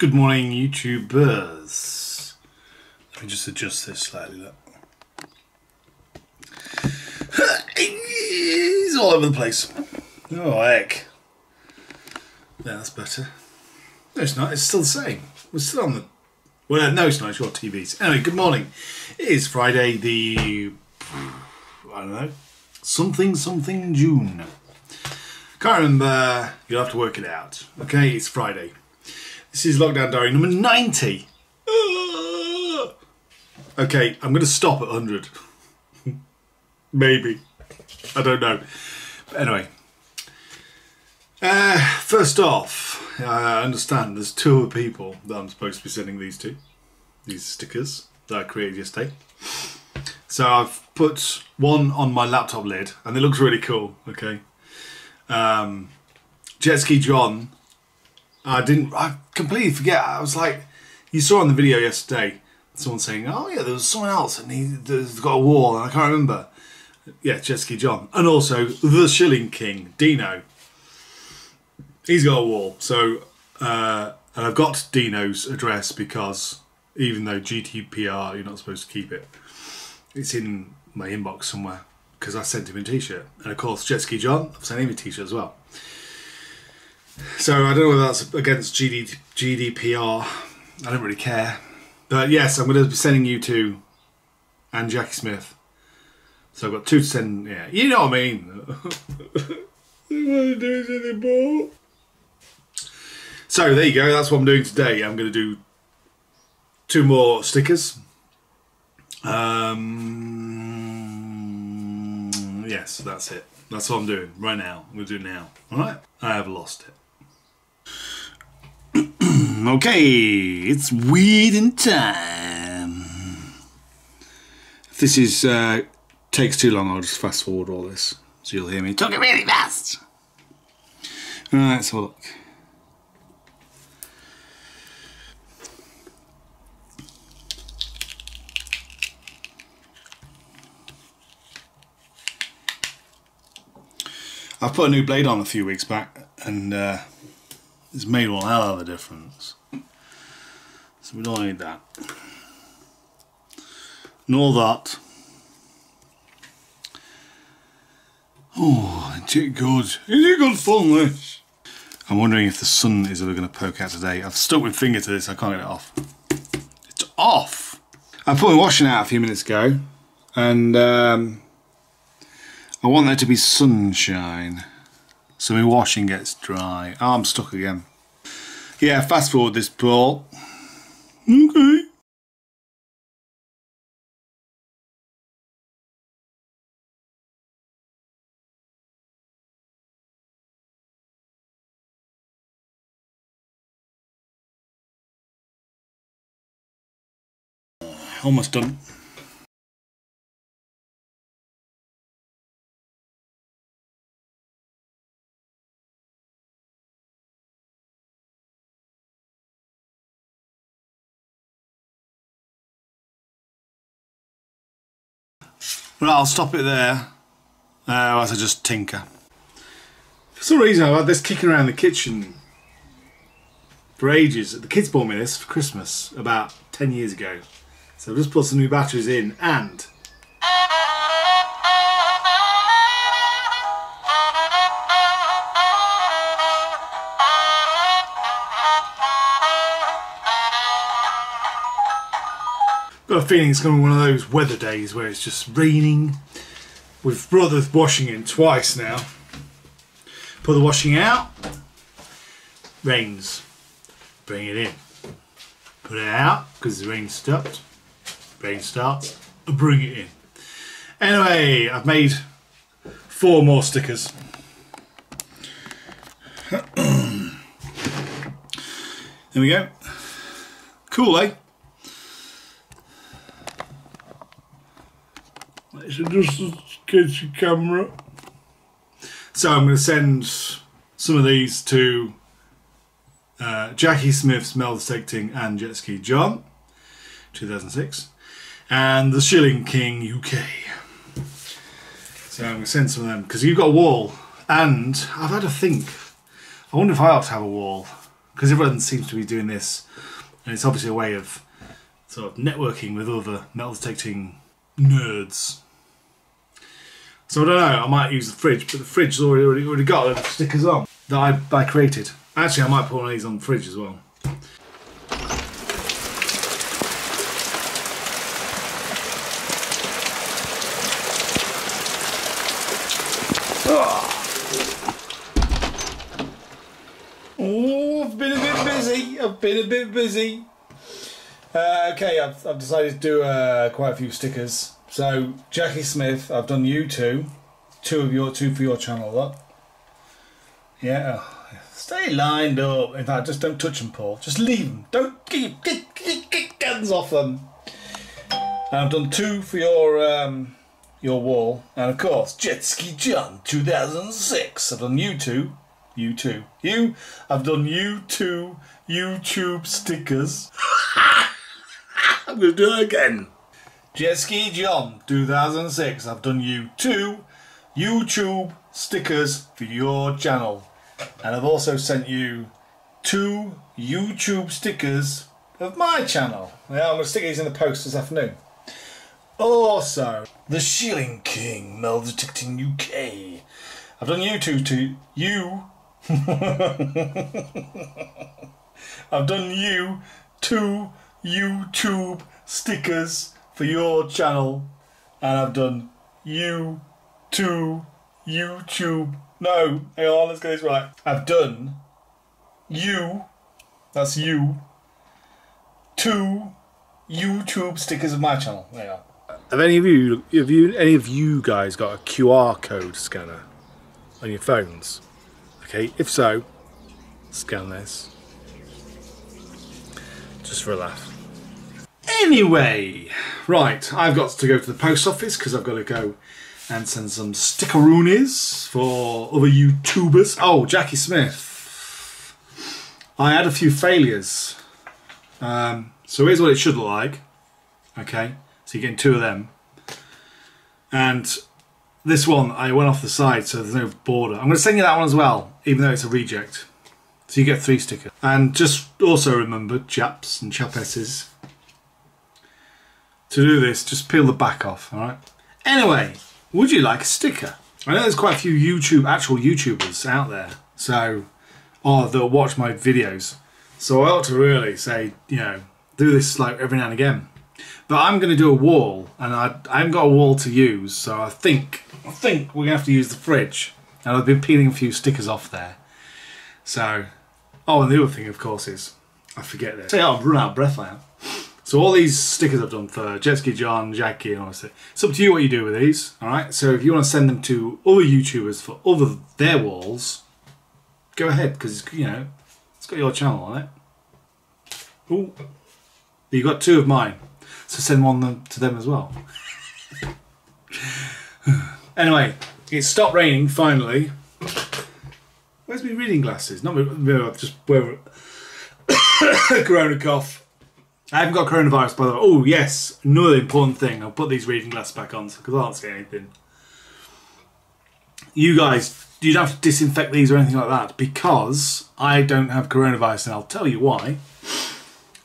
Good morning, YouTubers. Let me just adjust this slightly. Look. He's all over the place. Oh, heck. Yeah, that's better. No, it's not. It's still the same. We're still on the. Well, no, it's not. It's your TVs. Anyway, good morning. It is Friday, the. I don't know. Something, something June. Can't remember. You'll have to work it out. Okay, it's Friday. This is Lockdown Diary number 90. Okay, I'm going to stop at 100. Maybe. I don't know. But anyway. Uh, first off, I understand there's two other people that I'm supposed to be sending these to. These stickers that I created yesterday. So I've put one on my laptop lid, and it looks really cool. Okay. Um, Jet Ski John. I didn't. I completely forget. I was like, you saw on the video yesterday, someone saying, "Oh yeah, there was someone else, and he, has got a wall," and I can't remember. Yeah, Jet Ski John, and also the Shilling King, Dino. He's got a wall. So, uh, and I've got Dino's address because even though GDPR, you're not supposed to keep it it's in my inbox somewhere because I sent him a t-shirt. And of course, Jet Ski John, I've sent him a t-shirt as well. So I don't know whether that's against GD, GDPR. I don't really care. But yes, I'm going to be sending you two and Jackie Smith. So I've got two to send. Yeah, you know what I mean. do. So there you go. That's what I'm doing today. I'm going to do two more stickers um, yes, that's it. That's what I'm doing right now. I'm going to do it now. Alright? I have lost it. okay, it's weeding time. If this is uh, takes too long, I'll just fast forward all this so you'll hear me talking really fast. Alright, let's have a look. I put a new blade on a few weeks back and uh, it's made one hell of a difference. So we don't need that. Nor that. Oh, is it good? Is it good fun this? I'm wondering if the sun is ever going to poke out today. I've stuck my finger to this, I can't get it off. It's off! I put my washing out a few minutes ago and um, I want there to be sunshine so my washing gets dry. Oh, I'm stuck again. Yeah, fast forward this ball. Okay. Almost done. Right, I'll stop it there. Uh, as I just tinker. For some reason, I've had this kicking around the kitchen for ages. The kids bought me this for Christmas about 10 years ago. So I've just put some new batteries in and got a feeling it's going to be one of those weather days where it's just raining. We've brought the washing in twice now. Put the washing out, rains. Bring it in. Put it out because the rain stopped. Rain starts, bring it in. Anyway, I've made four more stickers. there we go. Cool, eh? So just get your camera. So I'm going to send some of these to uh, Jackie Smith, Smell Detecting and Jet Ski John, 2006, and the Shilling King UK. So I'm going to send some of them because you've got a wall, and I've had to think. I wonder if I ought to have a wall because everyone seems to be doing this, and it's obviously a way of sort of networking with other metal detecting nerds. So I don't know. I might use the fridge, but the fridge has already already, already got the stickers on that I, I created. Actually, I might put one of these on the fridge as well. Oh, I've been a bit busy. I've been a bit busy. Uh, okay, I've, I've decided to do uh, quite a few stickers. So, Jackie Smith, I've done you two. Two of your two for your channel, look. Yeah. Stay lined up. In fact, just don't touch them, Paul. Just leave them. Don't keep get, get, get guns off them. And I've done two for your um, your wall, and of course, Jet Ski John 2006. I've done you two, you two, you. I've done you two YouTube stickers. I'm gonna do it again. Jet Ski John 2006. I've done you two YouTube stickers for your channel. And I've also sent you two YouTube stickers of my channel. Yeah, I'm going to stick these in the post this afternoon. Also, the Shilling King Metal Detecting UK. I've done you two to you. I've done you two YouTube stickers for your channel. And I've done you two YouTube. No, hang on, let's get this right. I've done you, that's you, two YouTube stickers of my channel. There you are. Have any of you, have you, any of you guys got a QR code scanner on your phones? Okay, if so, scan this. Just for a laugh. Anyway, right, I've got to go to the post office because I've got to go and send some stickeroonies for other YouTubers. Oh, Jackie Smith. I had a few failures. Um, so here's what it should look like. Okay, so you're getting two of them. And this one, I went off the side, so there's no border. I'm going to send you that one as well, even though it's a reject. So you get three stickers. And just also remember, chaps and chapesses, to do this, just peel the back off, alright? Anyway, would you like a sticker? I know there's quite a few YouTube, actual YouTubers out there, so, or that watch my videos. So I ought to really say, you know, do this like every now and again. But I'm going to do a wall, and I, I haven't got a wall to use, so I think I think we're going to have to use the fridge. And I've been peeling a few stickers off there. So, oh, and the other thing, of course, is I forget this. Say, oh, I've run out of breath I now. So all these stickers I've done for Jetski John, Jackie, and all this. It's up to you what you do with these. All right. So if you want to send them to other YouTubers for other their walls, go ahead because you know it's got your channel on it. Ooh. You got two of mine, so send one to them as well. anyway, it stopped raining finally. Where's my reading glasses? Not me. I've just corona cough. I haven't got coronavirus by the way. Oh yes, another important thing. I'll put these reading glasses back on because I can't see anything. You guys, you don't have to disinfect these or anything like that because I don't have coronavirus, and I'll tell you why.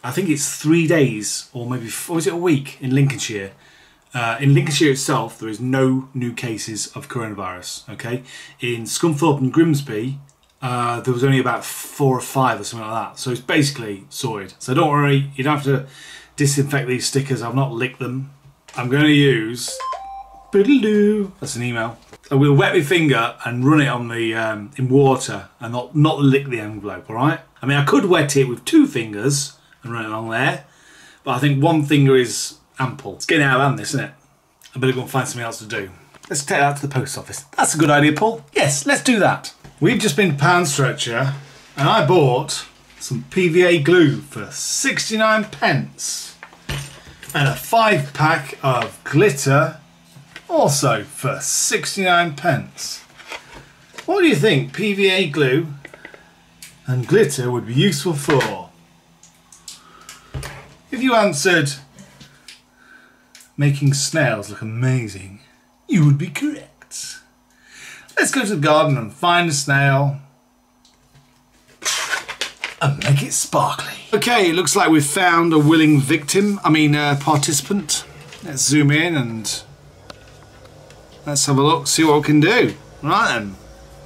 I think it's three days or maybe or is it a week in Lincolnshire. Uh, in Lincolnshire itself, there is no new cases of coronavirus. Okay, in Scunthorpe and Grimsby, uh, there was only about four or five or something like that. So it's basically sorted. So don't worry, you don't have to disinfect these stickers. I've not licked them. I'm going to use. That's an email. I will wet my finger and run it on the um, in water and not not lick the envelope. All right. I mean, I could wet it with two fingers and run it on there, but I think one finger is ample. It's getting out of hand, isn't it? I better go and find something else to do. Let's take that to the post office. That's a good idea, Paul. Yes, let's do that. We've just been to Pound Stretcher and I bought some PVA glue for 69 pence and a five pack of glitter also for 69 pence. What do you think PVA glue and glitter would be useful for? If you answered making snails look amazing, you would be correct. Let's go to the garden and find a snail. and make it sparkly. Okay, it looks like we've found a willing victim. I mean, uh, participant. Let's zoom in and let's have a look, see what we can do. Right then.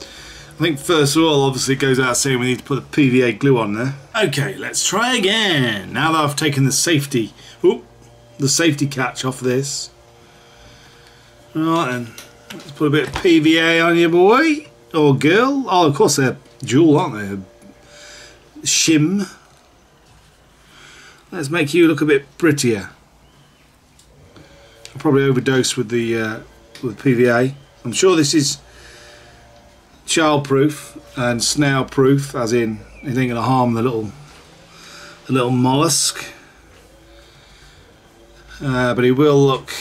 I think first of all, obviously, it goes out saying we need to put the PVA glue on there. Okay, let's try again. Now that I've taken the safety, oh, the safety catch off this. Right then, let's put a bit of PVA on you, boy or girl. Oh, of course they're dual, aren't they? Shim. Let's make you look a bit prettier. I'll probably overdose with the uh, with PVA. I'm sure this is child-proof and snail-proof, as in it ain't gonna harm the little the little mollusk. Uh, but he will look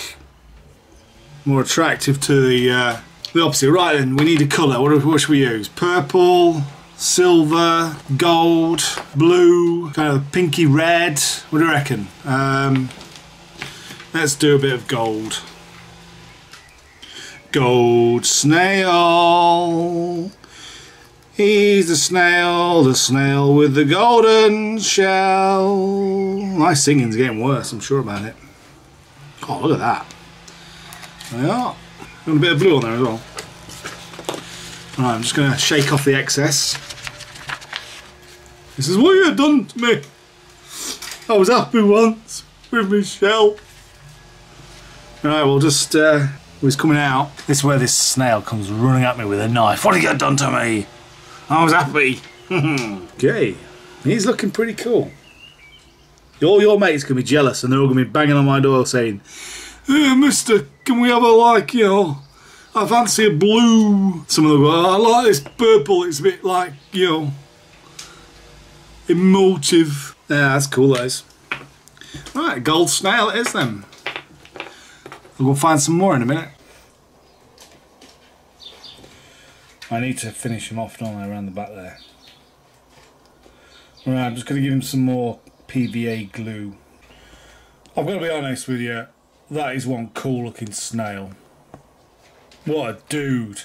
more attractive to the uh, the opposite. Right then, we need a colour. What, what should we use? Purple, silver, gold, blue, kind of pinky red. What do you reckon? Um, let's do a bit of gold. Gold snail. He's the snail, the snail with the golden shell. My singing's getting worse, I'm sure about it. Oh, look at that. There you are. Got a bit of blue on there as well. Right, I'm just going to shake off the excess. This is what you have done to me. I was happy once with Michelle. Right, we'll just, uh, he's coming out. This is where this snail comes running at me with a knife. What have you done to me? I was happy. okay, he's looking pretty cool. All your mates can be jealous and they're all going to be banging on my door saying, hey, mister, can we have a like, you know, I fancy a blue. Some of them go, oh, I like this purple, it's a bit like, you know, emotive. Yeah, that's cool, that is. Right, gold snail it is then. We'll go find some more in a minute. I need to finish him off, don't I, around the back there. Right, I'm just going to give him some more PVA glue. I've got to be honest with you, that is one cool looking snail. What a dude.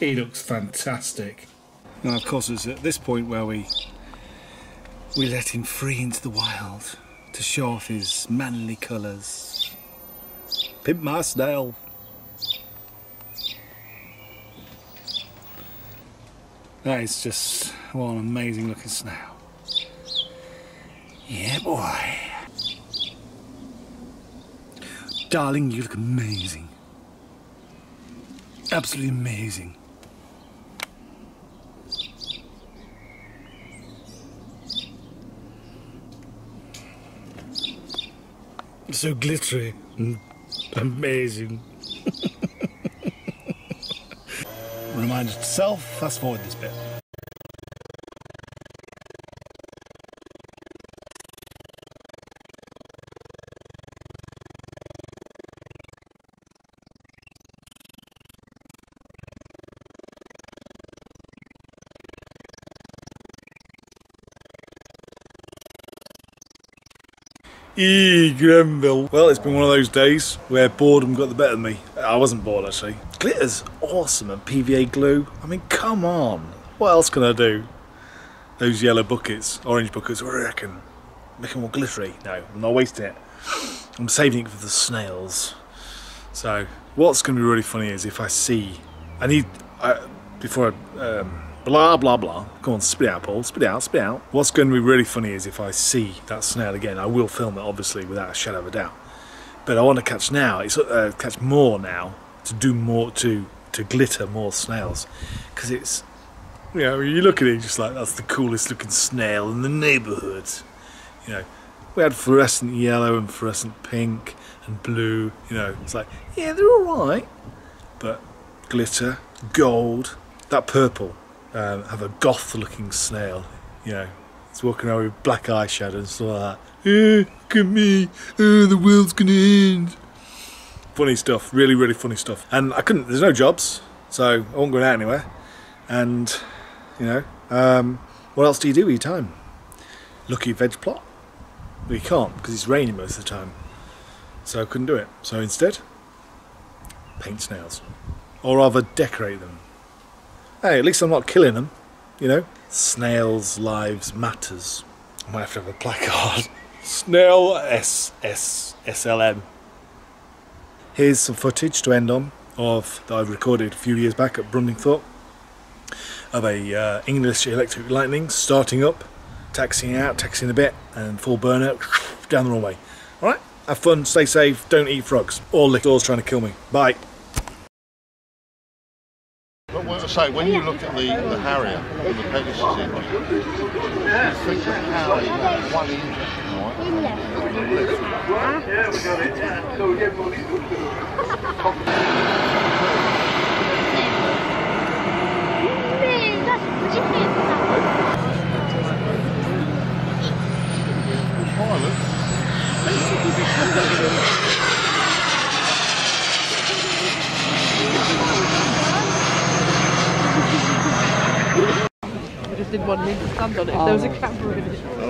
He looks fantastic. Now of course it's at this point where we we let him free into the wild to show off his manly colours. Pimp my snail. That is just one amazing looking snail. Yeah, boy. Darling, you look amazing. Absolutely amazing. So glittery and amazing. Reminder to self, fast forward this bit. E Grenville. Well, it's been one of those days where boredom got the better of me. I wasn't bored actually. Glitter's awesome and PVA glue. I mean, come on. What else can I do? Those yellow buckets, orange buckets, what do you reckon? Make them more glittery? No, I'm not wasting it. I'm saving it for the snails. So, what's going to be really funny is if I see, I need, I, before I, um, blah blah blah. Come on, spit out, Paul. Spit out, spit out. What's going to be really funny is if I see that snail again. I will film it, obviously, without a shadow of a doubt. But I want to catch now. It's uh, catch more now to do more to to glitter more snails because it's you know you look at it just like that's the coolest looking snail in the neighbourhood. You know, we had fluorescent yellow and fluorescent pink and blue. You know, it's like yeah, they're all right, but glitter, gold, that purple um, have a goth looking snail, you know, it's walking around with black eyeshadow and stuff like that. Eh, look at me, oh, the world's gonna end. Funny stuff, really, really funny stuff. And I couldn't, there's no jobs, so I won't go out anywhere. And, you know, um, what else do you do with your time? Lucky veg plot? Well, you can't because it's raining most of the time. So I couldn't do it. So instead, paint snails. Or rather, decorate them. Hey, at least I'm not killing them, you know? Snails' lives matters. I might have to have a placard. Snail S S S L M. Here's some footage to end on of that I recorded a few years back at Bruntingthorpe of a uh, English electric lightning starting up, taxiing out, taxiing a bit, and full burnout down the wrong way. All right, have fun, stay safe, don't eat frogs or lick doors trying to kill me. Bye. I say, when you look at the, the Harrier and the Pegasus engine, you think of how one engine. The lift. Yeah, we got it. Yeah. So we get money. Pilot. Want me to stand on it. If there was a camera in it.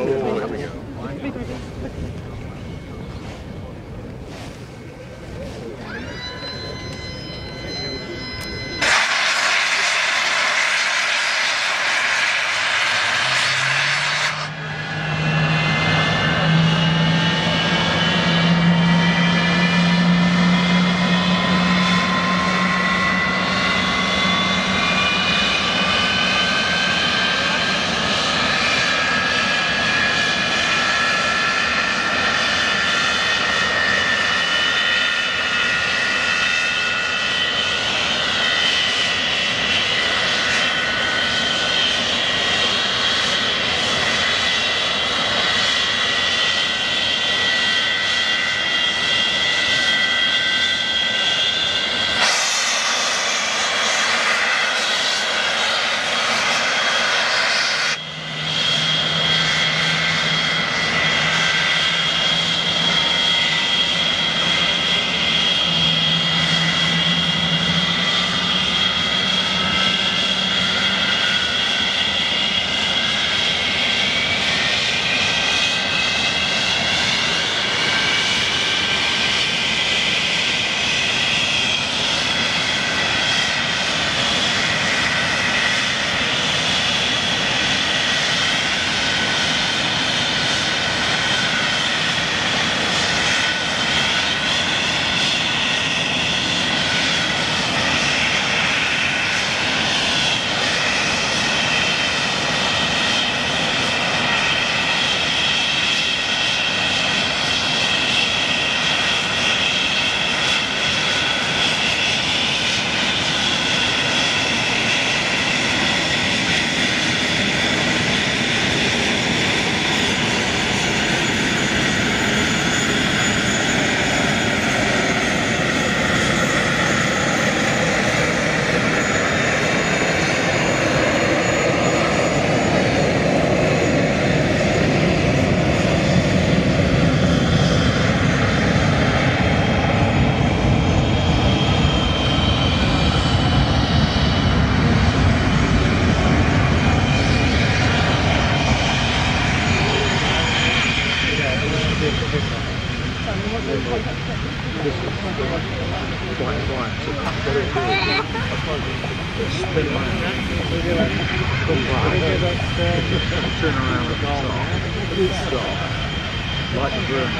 Like the broom.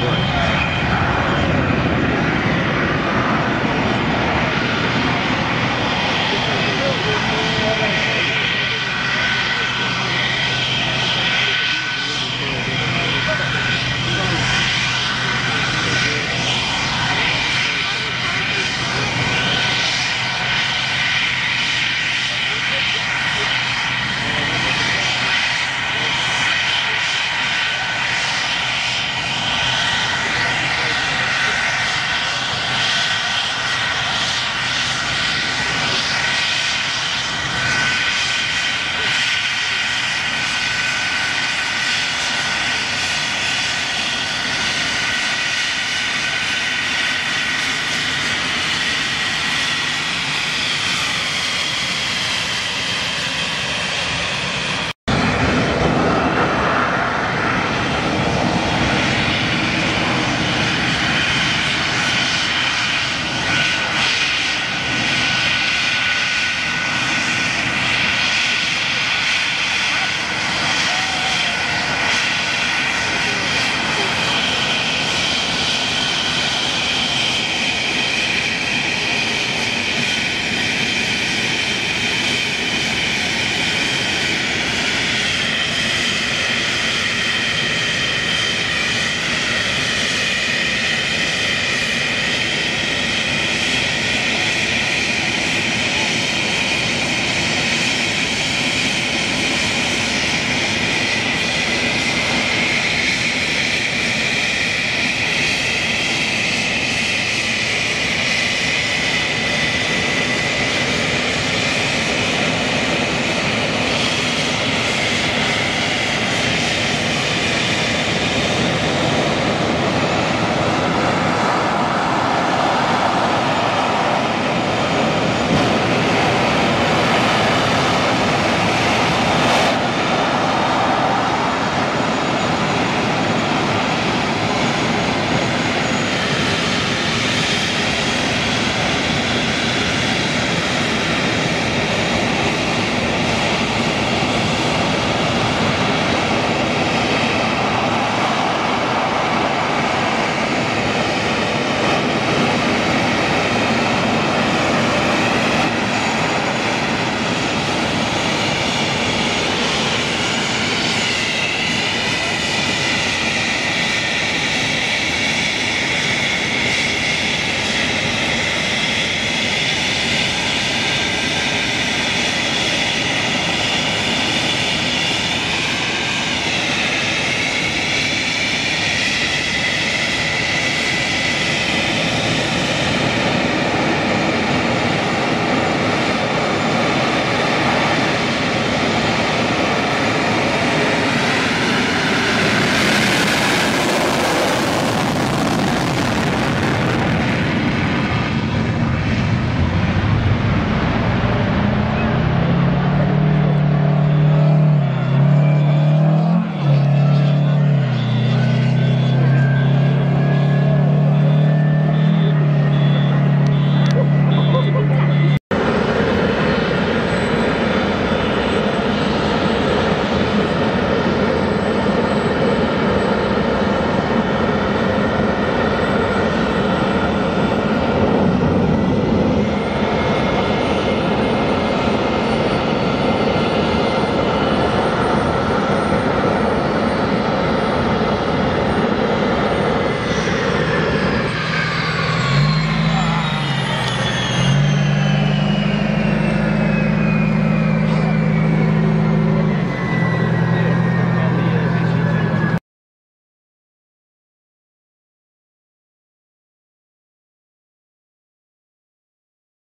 Brake.